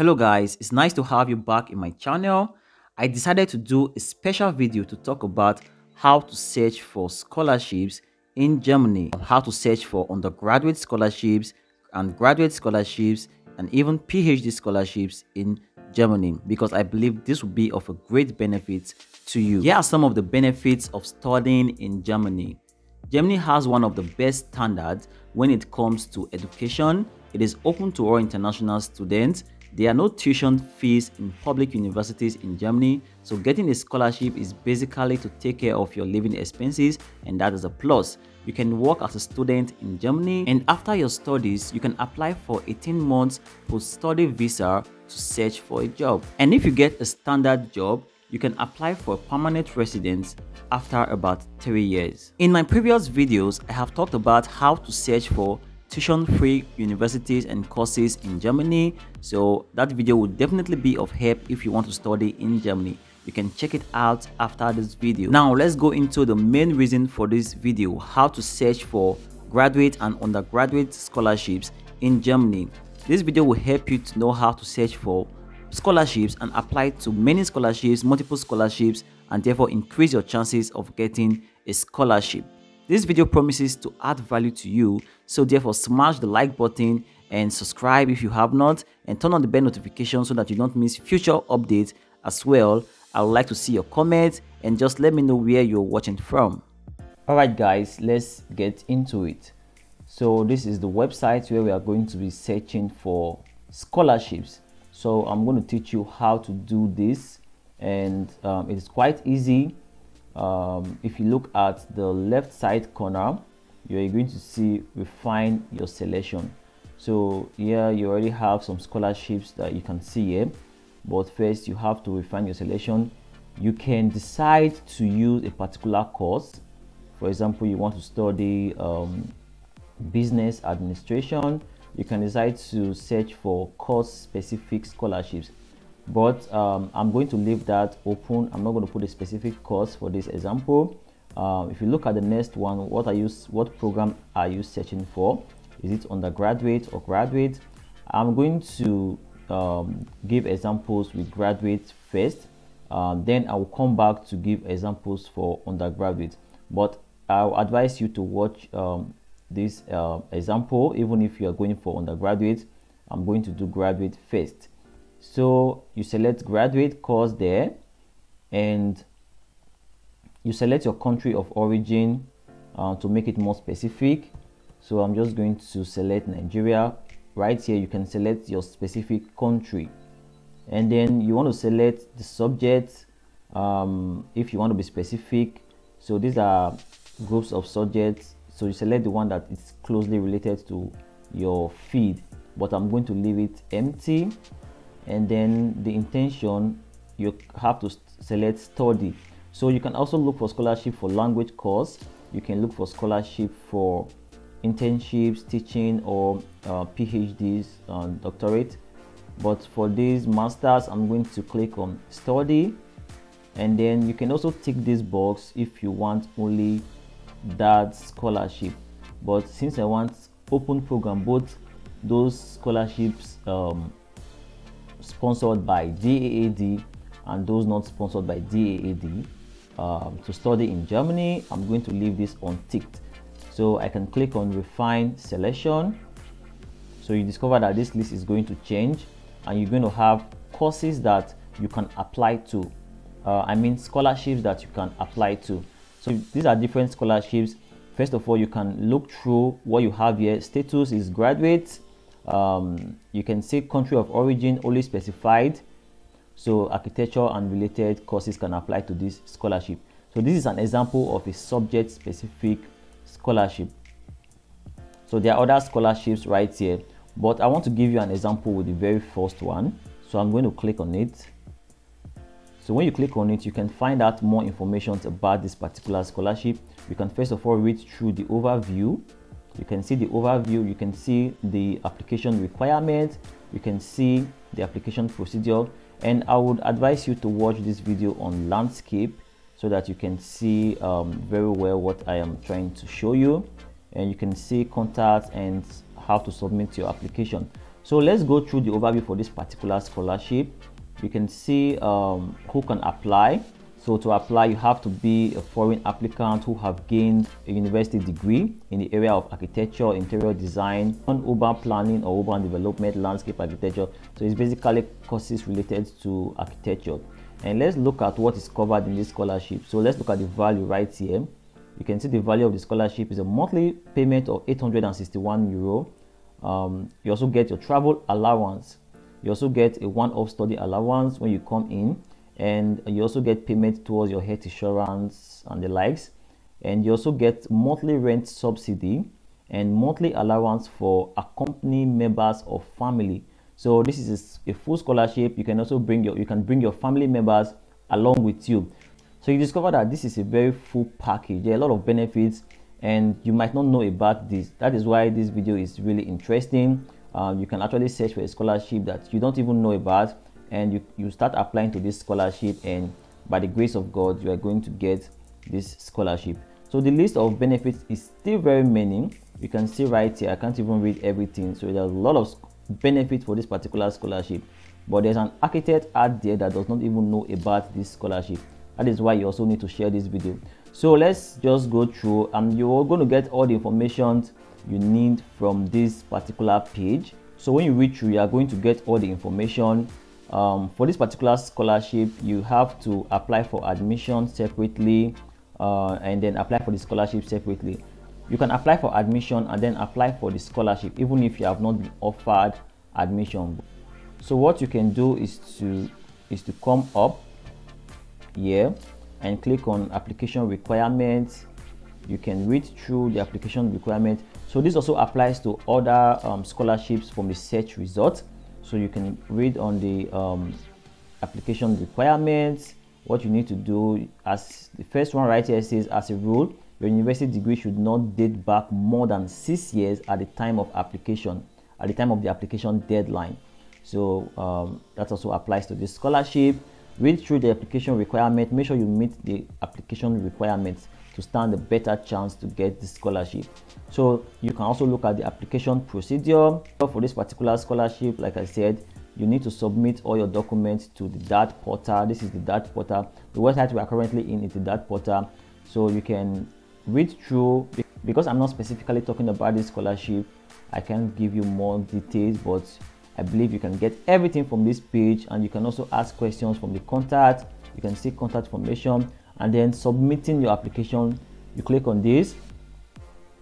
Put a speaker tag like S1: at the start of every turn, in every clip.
S1: Hello guys, it's nice to have you back in my channel. I decided to do a special video to talk about how to search for scholarships in Germany, how to search for undergraduate scholarships and graduate scholarships and even PhD scholarships in Germany because I believe this will be of a great benefit to you. Here are some of the benefits of studying in Germany. Germany has one of the best standards when it comes to education. It is open to all international students. There are no tuition fees in public universities in Germany, so getting a scholarship is basically to take care of your living expenses, and that is a plus. You can work as a student in Germany, and after your studies, you can apply for 18 months post-study visa to search for a job. And if you get a standard job, you can apply for permanent residence after about 3 years. In my previous videos, I have talked about how to search for tuition-free universities and courses in Germany, so that video will definitely be of help if you want to study in Germany. You can check it out after this video. Now let's go into the main reason for this video, how to search for graduate and undergraduate scholarships in Germany. This video will help you to know how to search for scholarships and apply to many scholarships, multiple scholarships, and therefore increase your chances of getting a scholarship. This video promises to add value to you, so therefore smash the like button and subscribe if you have not and turn on the bell notification so that you don't miss future updates as well. I would like to see your comments and just let me know where you're watching from. Alright guys, let's get into it. So this is the website where we are going to be searching for scholarships so i'm going to teach you how to do this and um, it's quite easy um, if you look at the left side corner you're going to see refine your selection. So here you already have some scholarships that you can see here but first you have to refine your selection. You can decide to use a particular course. For example you want to study um, business administration you can decide to search for course specific scholarships but um, I'm going to leave that open. I'm not going to put a specific course for this example. Um, if you look at the next one what are you what program are you searching for? Is it undergraduate or graduate? I'm going to um, give examples with graduate first. Um, then I will come back to give examples for undergraduate. But I'll advise you to watch um, this uh, example. Even if you are going for undergraduate i'm going to do graduate first so you select graduate course there and you select your country of origin uh, to make it more specific. So i'm just going to select nigeria. Right here you can select your specific country. And then you want to select the subject um, if you want to be specific. So these are groups of subjects. So you select the one that is closely related to your feed but i'm going to leave it empty and then the intention you have to select study. So you can also look for scholarship for language course. You can look for scholarship for internships teaching or uh, phds and doctorate. But for these masters i'm going to click on study. And then you can also tick this box if you want only that scholarship. But since i want open program both those scholarships um, sponsored by DAAD and those not sponsored by DAAD um, to study in Germany I'm going to leave this unticked so I can click on refine selection so you discover that this list is going to change and you're going to have courses that you can apply to uh, I mean scholarships that you can apply to so these are different scholarships. First of all, you can look through what you have here. Status is graduate. Um, you can see country of origin only specified. So architecture and related courses can apply to this scholarship. So this is an example of a subject specific scholarship. So there are other scholarships right here, but I want to give you an example with the very first one. So I'm going to click on it. So when you click on it, you can find out more information about this particular scholarship. You can first of all read through the overview. You can see the overview, you can see the application requirements, you can see the application procedure. And I would advise you to watch this video on landscape so that you can see um, very well what I am trying to show you. And you can see contacts and how to submit your application. so let's go through the overview for this particular scholarship you can see um, who can apply so to apply you have to be a foreign applicant who have gained a university degree in the area of architecture interior design urban planning or urban development landscape architecture. So it's basically courses related to architecture. And let's look at what is covered in this scholarship. So let's look at the value right here. You can see the value of the scholarship is a monthly payment of 861 euro. Um, you also get your travel allowance. You also get a one-off study allowance when you come in and you also get payment towards your health insurance and the likes. And you also get monthly rent subsidy and monthly allowance for accompanying members of family. So this is a full scholarship. You can also bring your you can bring your family members along with you. So you discover that this is a very full package. There are a lot of benefits and you might not know about this. That is why this video is really interesting. Um, you can actually search for a scholarship that you don't even know about and you, you start applying to this scholarship and by the grace of god you are going to get this scholarship. So the list of benefits is still very many. You can see right here. I can't even read everything. So there's a lot of benefits for this particular scholarship. But there's an architect out there that does not even know about this scholarship. That is why you also need to share this video. So let's just go through um, and you're going to get all the information you need from this particular page. So when you read through you are going to get all the information um, for this particular scholarship you have to apply for admission separately uh, and then apply for the scholarship separately. You can apply for admission and then apply for the scholarship even if you have not been offered admission. So what you can do is to is to come up here and click on application requirements. You can read through the application requirement so this also applies to other um, scholarships from the search results so you can read on the um, application requirements what you need to do. As the first one right here says as a rule your university degree should not date back more than six years at the time of application at the time of the application deadline. So um, that also applies to this scholarship. Read through the application requirement. Make sure you meet the application requirements to stand a better chance to get the scholarship. So you can also look at the application procedure. For this particular scholarship like i said you need to submit all your documents to the DAAD portal. This is the DAAD portal. The website we are currently in is the DAAD portal. So you can read through. Because i'm not specifically talking about this scholarship i can't give you more details but I believe you can get everything from this page. And you can also ask questions from the contact. You can see contact information and then submitting your application. You click on this.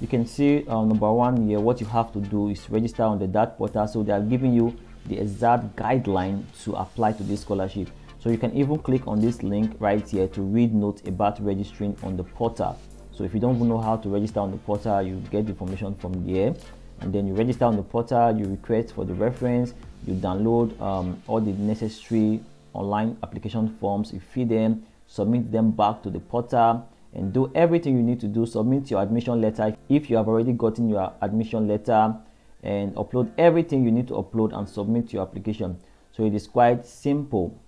S1: You can see uh, number one here, what you have to do is register on the DAAD portal. So they are giving you the exact guideline to apply to this scholarship. So you can even click on this link right here to read notes about registering on the portal. So if you don't know how to register on the portal, you get the information from there and then you register on the portal you request for the reference you download um, all the necessary online application forms you fill them submit them back to the portal and do everything you need to do. Submit your admission letter if you have already gotten your admission letter and upload everything you need to upload and submit your application. So it is quite simple.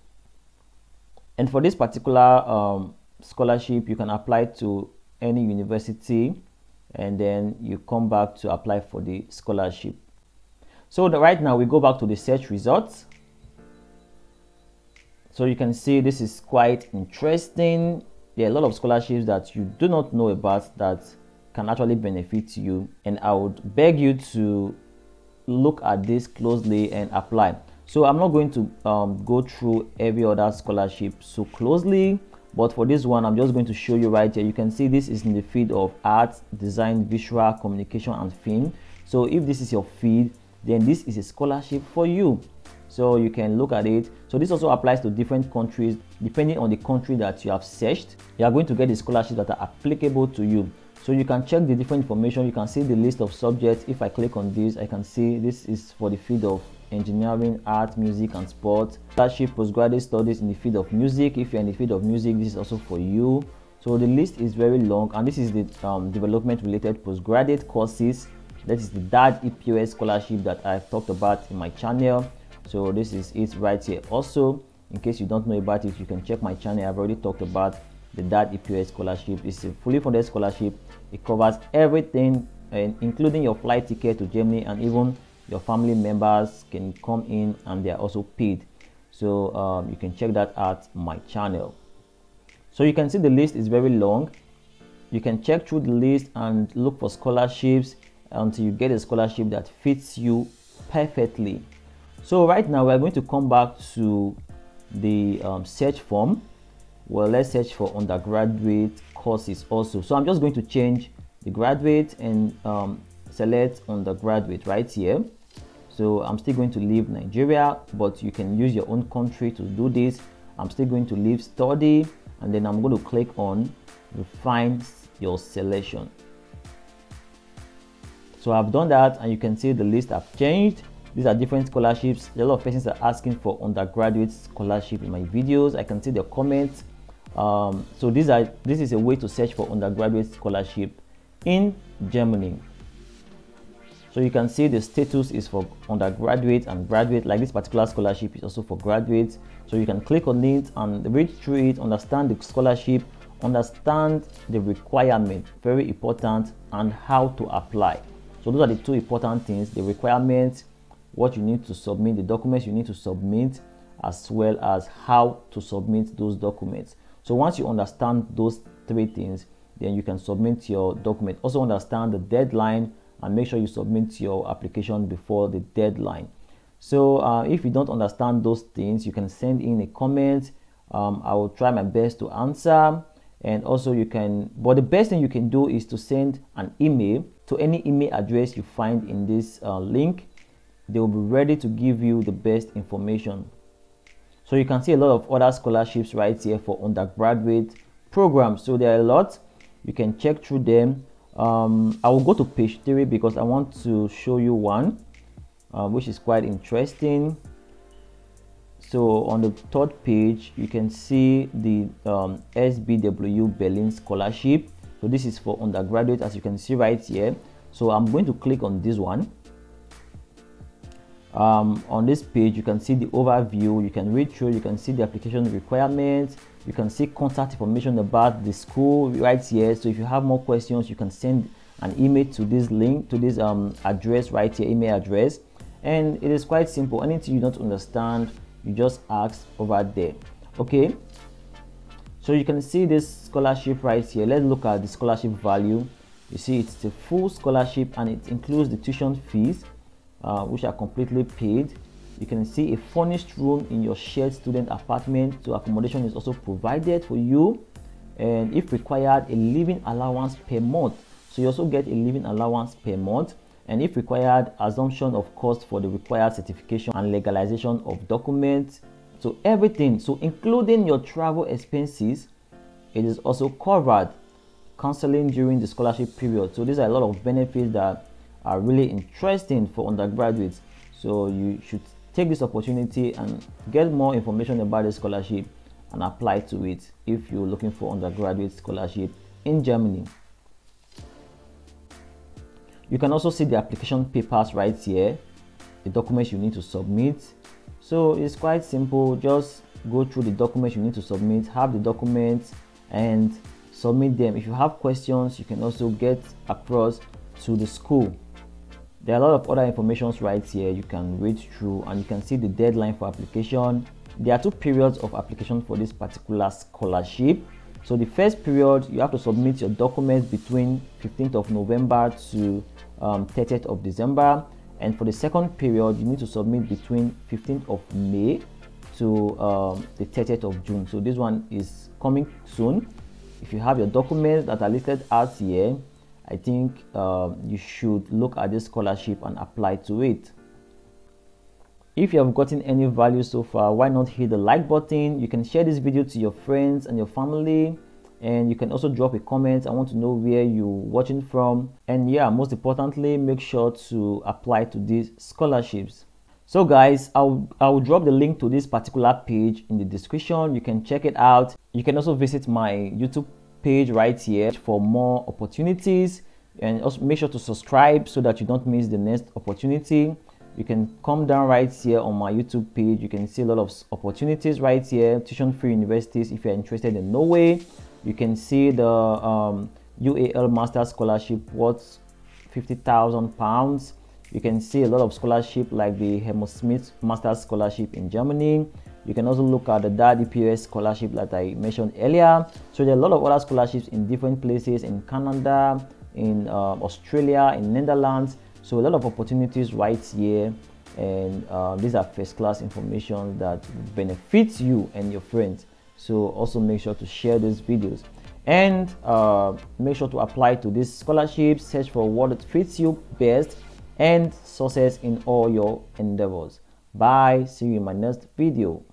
S1: And for this particular um, scholarship you can apply to any university and then you come back to apply for the scholarship. So the, right now we go back to the search results so you can see this is quite interesting. There are a lot of scholarships that you do not know about that can actually benefit you. And i would beg you to look at this closely and apply. So i'm not going to um, go through every other scholarship so closely but for this one i'm just going to show you right here. You can see this is in the field of art design visual communication and film. So if this is your field then this is a scholarship for you so you can look at it so this also applies to different countries depending on the country that you have searched you are going to get the scholarships that are applicable to you so you can check the different information you can see the list of subjects if i click on this i can see this is for the field of engineering, art, music, and sports Scholarship postgraduate studies in the field of music. If you're in the field of music, this is also for you. So the list is very long, and this is the um, development-related postgraduate courses. That is the DAAD EPOS scholarship that I've talked about in my channel. So this is it right here. Also, in case you don't know about it, you can check my channel. I've already talked about the DAAD EPOS scholarship. It's a fully funded scholarship. It covers everything, and including your flight ticket to Germany and even your family members can come in and they are also paid so um, you can check that out my channel so you can see the list is very long you can check through the list and look for scholarships until you get a scholarship that fits you perfectly so right now we're going to come back to the um, search form. Well let's search for undergraduate courses also. So i'm just going to change the graduate and um, select undergraduate right here. So i'm still going to leave nigeria but you can use your own country to do this. I'm still going to leave study and then i'm going to click on refine your selection. So i've done that and you can see the list have changed these are different scholarships. A lot of persons are asking for undergraduate scholarship in my videos. I can see the comments. Um, so these are this is a way to search for undergraduate scholarship in germany. So you can see the status is for undergraduate and graduate. Like this particular scholarship is also for graduates. So you can click on it and read through it understand the scholarship understand the requirement very important and how to apply. So those are the two important things the requirements what you need to submit the documents you need to submit as well as how to submit those documents. So once you understand those three things then you can submit your document. Also understand the deadline and make sure you submit your application before the deadline. So uh, if you don't understand those things you can send in a comment. Um, i will try my best to answer. And also you can but the best thing you can do is to send an email to any email address you find in this uh, link they will be ready to give you the best information. So you can see a lot of other scholarships right here for undergraduate programs. So there are a lot. You can check through them. Um, I will go to page 3 because I want to show you one uh, which is quite interesting. So on the third page you can see the um, SBW Berlin scholarship. So this is for undergraduate as you can see right here. So I'm going to click on this one um, on this page you can see the overview. You can read through. You can see the application requirements. You can see contact information about the school right here. So if you have more questions you can send an email to this link to this um, address right here email address. And it is quite simple. Anything you don't understand you just ask over there. Okay? So you can see this scholarship right here. Let's look at the scholarship value. You see it's a full scholarship and it includes the tuition fees uh, which are completely paid. You can see a furnished room in your shared student apartment. So accommodation is also provided for you. And if required a living allowance per month. So you also get a living allowance per month. And if required assumption of cost for the required certification and legalization of documents. So everything so including your travel expenses it is also covered. Counseling during the scholarship period. So these are a lot of benefits that are really interesting for undergraduates so you should take this opportunity and get more information about the scholarship and apply to it if you're looking for undergraduate scholarship in Germany. You can also see the application papers right here, the documents you need to submit. So it's quite simple, just go through the documents you need to submit, have the documents and submit them. If you have questions, you can also get across to the school there are a lot of other informations right here you can read through and you can see the deadline for application. There are two periods of application for this particular scholarship. So the first period you have to submit your documents between 15th of november to um, 30th of december. And for the second period you need to submit between 15th of may to um, the 30th of june. So this one is coming soon. If you have your documents that are listed out here I think uh, you should look at this scholarship and apply to it. If you have gotten any value so far, why not hit the like button? You can share this video to your friends and your family and you can also drop a comment. I want to know where you're watching from. And yeah, most importantly, make sure to apply to these scholarships. So guys, I'll, I'll drop the link to this particular page in the description. You can check it out. You can also visit my YouTube page right here for more opportunities. And also make sure to subscribe so that you don't miss the next opportunity. You can come down right here on my youtube page. You can see a lot of opportunities right here. Tuition free universities if you're interested in norway. You can see the um, ual master scholarship worth 50,000 pounds. You can see a lot of scholarship like the Helmut Master Scholarship in Germany. You can also look at the DAAD EPOS scholarship that I mentioned earlier. So there are a lot of other scholarships in different places in Canada, in uh, Australia, in Netherlands. So a lot of opportunities right here. And uh, these are first class information that benefits you and your friends. So also make sure to share these videos. And uh, make sure to apply to these scholarships search for what fits you best and success in all your endeavors. Bye. See you in my next video